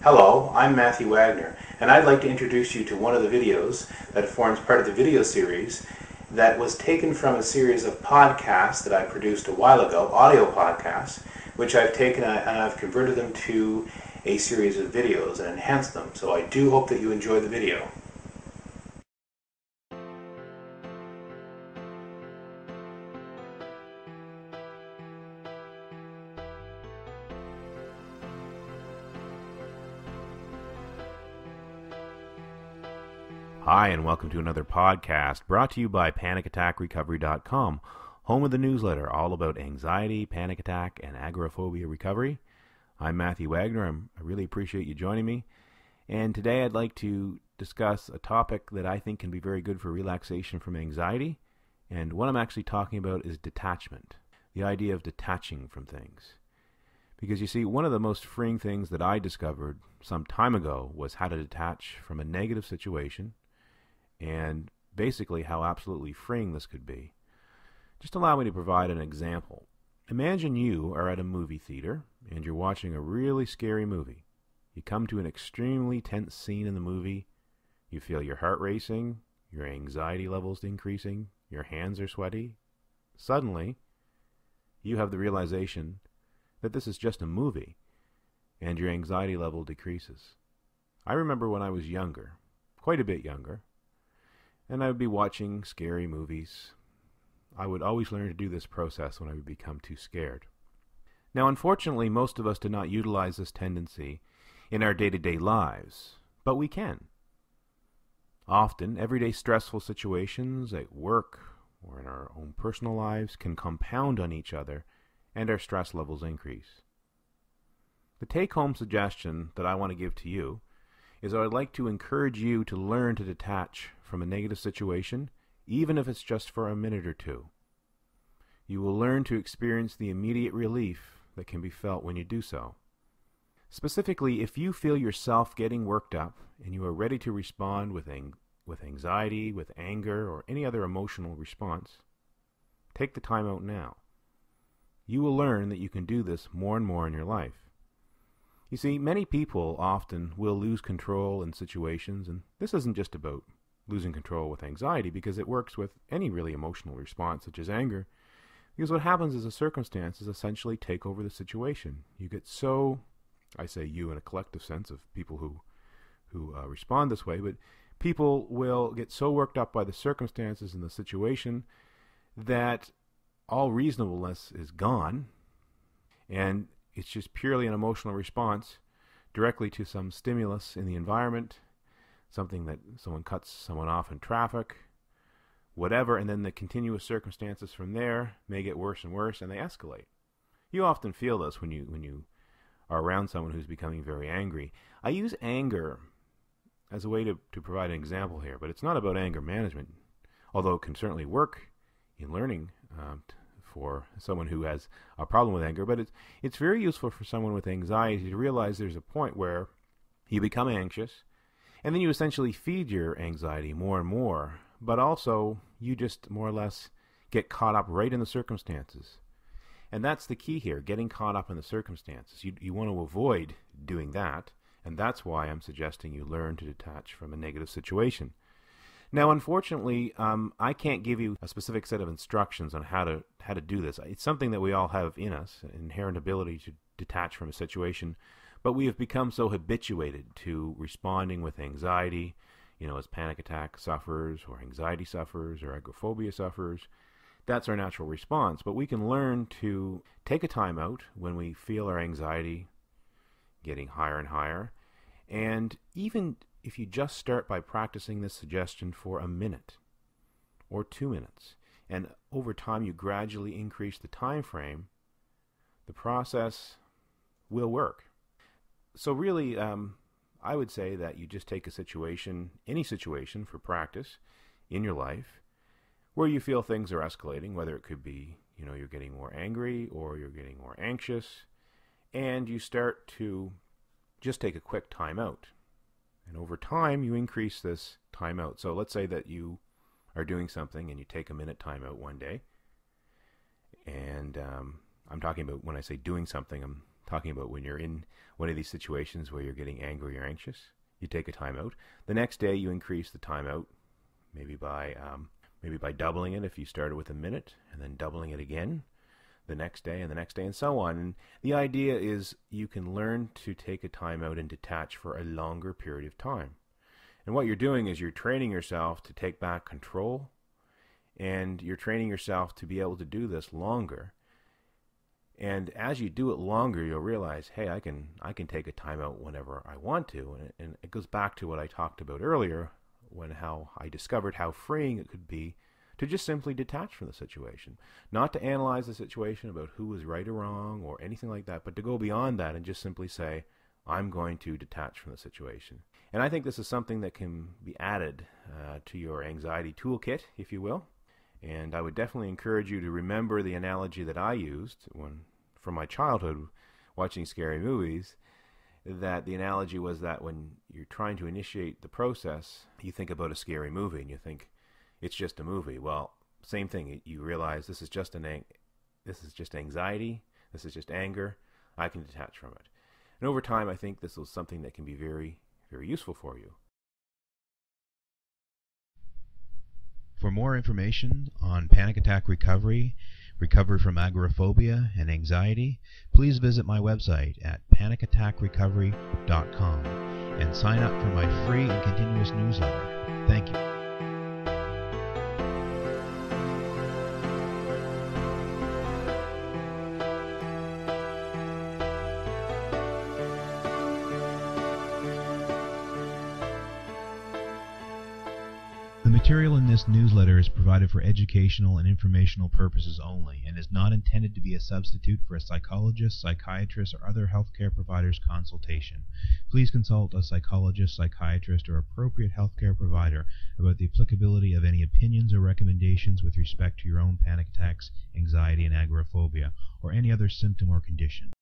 Hello, I'm Matthew Wagner, and I'd like to introduce you to one of the videos that forms part of the video series that was taken from a series of podcasts that I produced a while ago, audio podcasts, which I've taken and I've converted them to a series of videos and enhanced them. So I do hope that you enjoy the video. Hi, and welcome to another podcast brought to you by PanicAttackRecovery.com, home of the newsletter all about anxiety, panic attack, and agoraphobia recovery. I'm Matthew Wagner. I'm, I really appreciate you joining me. And today I'd like to discuss a topic that I think can be very good for relaxation from anxiety. And what I'm actually talking about is detachment the idea of detaching from things. Because you see, one of the most freeing things that I discovered some time ago was how to detach from a negative situation and basically how absolutely freeing this could be. Just allow me to provide an example. Imagine you are at a movie theater and you're watching a really scary movie. You come to an extremely tense scene in the movie. You feel your heart racing, your anxiety levels increasing, your hands are sweaty. Suddenly, you have the realization that this is just a movie and your anxiety level decreases. I remember when I was younger, quite a bit younger, and I would be watching scary movies. I would always learn to do this process when I would become too scared. Now, unfortunately, most of us do not utilize this tendency in our day to day lives, but we can. Often, everyday stressful situations at work or in our own personal lives can compound on each other and our stress levels increase. The take home suggestion that I want to give to you is I would like to encourage you to learn to detach from a negative situation, even if it's just for a minute or two. You will learn to experience the immediate relief that can be felt when you do so. Specifically, if you feel yourself getting worked up and you are ready to respond with, ang- with anxiety, with anger, or any other emotional response, take the time out now. You will learn that you can do this more and more in your life. You see, many people often will lose control in situations, and this isn't just about losing control with anxiety because it works with any really emotional response, such as anger. Because what happens is the circumstances essentially take over the situation. You get so, I say you in a collective sense of people who, who uh, respond this way, but people will get so worked up by the circumstances and the situation that all reasonableness is gone, and it's just purely an emotional response directly to some stimulus in the environment, something that someone cuts someone off in traffic, whatever, and then the continuous circumstances from there may get worse and worse and they escalate. You often feel this when you when you are around someone who's becoming very angry. I use anger as a way to, to provide an example here, but it's not about anger management, although it can certainly work in learning for someone who has a problem with anger, but it's it's very useful for someone with anxiety to realize there's a point where you become anxious, and then you essentially feed your anxiety more and more, but also you just more or less get caught up right in the circumstances. And that's the key here, getting caught up in the circumstances. You you want to avoid doing that, and that's why I'm suggesting you learn to detach from a negative situation. Now, unfortunately, um, I can't give you a specific set of instructions on how to how to do this. It's something that we all have in us, inherent ability to detach from a situation, but we have become so habituated to responding with anxiety, you know, as panic attack sufferers or anxiety sufferers or agoraphobia sufferers. That's our natural response, but we can learn to take a time out when we feel our anxiety getting higher and higher, and even if you just start by practicing this suggestion for a minute or two minutes, and over time you gradually increase the time frame, the process will work. So, really, um, I would say that you just take a situation, any situation for practice in your life, where you feel things are escalating, whether it could be, you know, you're getting more angry or you're getting more anxious, and you start to just take a quick time out and over time, you increase this timeout. So let's say that you are doing something and you take a minute timeout one day. And um, I'm talking about when I say doing something, I'm talking about when you're in one of these situations where you're getting angry or anxious, you take a timeout. The next day, you increase the timeout, maybe by um, maybe by doubling it if you started with a minute, and then doubling it again the next day and the next day and so on. And the idea is you can learn to take a timeout and detach for a longer period of time. And what you're doing is you're training yourself to take back control, and you're training yourself to be able to do this longer. And as you do it longer, you'll realize, hey, I can I can take a timeout whenever I want to. And it, and it goes back to what I talked about earlier, when how I discovered how freeing it could be to just simply detach from the situation, not to analyze the situation about who was right or wrong or anything like that, but to go beyond that and just simply say, I'm going to detach from the situation. And I think this is something that can be added uh, to your anxiety toolkit, if you will. And I would definitely encourage you to remember the analogy that I used when, from my childhood, watching scary movies. That the analogy was that when you're trying to initiate the process, you think about a scary movie and you think it's just a movie. Well, same thing. You realize this is just an ang- this is just anxiety. This is just anger. I can detach from it. And over time, I think this is something that can be very, very useful for you. For more information on panic attack recovery, recovery from agoraphobia, and anxiety, please visit my website at panicattackrecovery.com and sign up for my free and continuous newsletter. Thank you. The material in this newsletter is provided for educational and informational purposes only and is not intended to be a substitute for a psychologist, psychiatrist, or other healthcare provider's consultation. Please consult a psychologist, psychiatrist, or appropriate healthcare provider about the applicability of any opinions or recommendations with respect to your own panic attacks, anxiety, and agoraphobia, or any other symptom or condition.